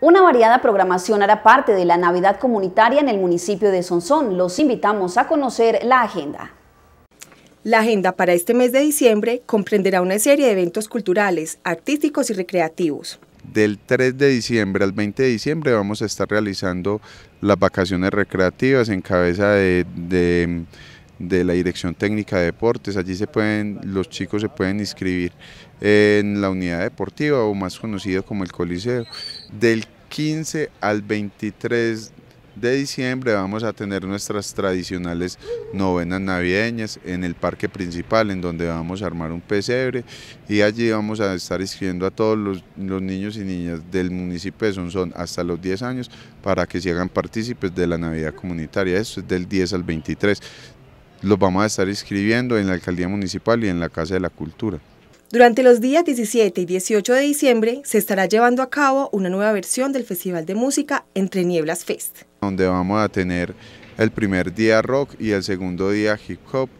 Una variada programación hará parte de la Navidad comunitaria en el municipio de Sonsón. Los invitamos a conocer la agenda. La agenda para este mes de diciembre comprenderá una serie de eventos culturales, artísticos y recreativos. Del 3 de diciembre al 20 de diciembre vamos a estar realizando las vacaciones recreativas en cabeza de, de, la Dirección Técnica de Deportes. Allí se pueden, los chicos se pueden inscribir en la unidad deportiva o más conocido como el Coliseo. Del 15 al 23 de diciembre vamos a tener nuestras tradicionales novenas navideñas en el parque principal en donde vamos a armar un pesebre y allí vamos a estar inscribiendo a todos los, niños y niñas del municipio de Sonsón hasta los 10 años para que se hagan partícipes de la Navidad comunitaria. Esto es del 10 al 23. Los vamos a estar inscribiendo en la alcaldía municipal y en la Casa de la Cultura. Durante los días 17 y 18 de diciembre se estará llevando a cabo una nueva versión del Festival de Música Entre Nieblas Fest. Donde vamos a tener el primer día rock y el segundo día hip hop.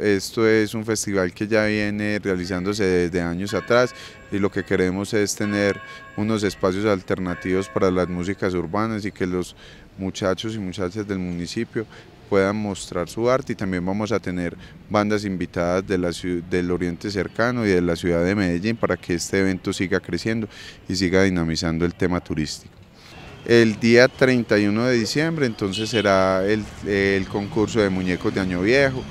Esto es un festival que ya viene realizándose desde años atrás y lo que queremos es tener unos espacios alternativos para las músicas urbanas y que los muchachos y muchachas del municipio puedan mostrar su arte y también vamos a tener bandas invitadas de la, del oriente cercano y de la ciudad de Medellín para que este evento siga creciendo y siga dinamizando el tema turístico. El día 31 de diciembre entonces será el, el concurso de muñecos de Año Viejo,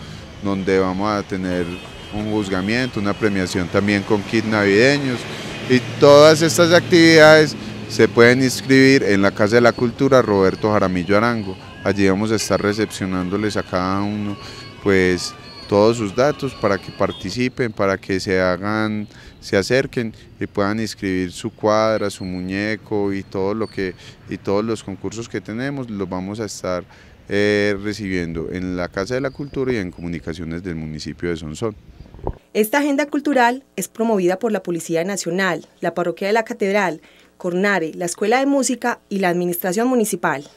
donde vamos a tener un juzgamiento, una premiación también con kits navideños y todas estas actividades se pueden inscribir en la Casa de la Cultura Roberto Jaramillo Arango. Allí vamos a estar recepcionándoles a cada uno pues todos sus datos para que participen, para que se hagan, se acerquen y puedan inscribir su cuadra, su muñeco y todo lo que y todos los concursos que tenemos los vamos a estar eh, recibiendo en la Casa de la Cultura y en comunicaciones del municipio de Sonsón. Esta agenda cultural es promovida por la Policía Nacional, la Parroquia de la Catedral, Cornare, la Escuela de Música y la Administración Municipal.